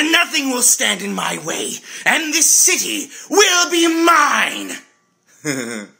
and nothing will stand in my way, and this city will be mine.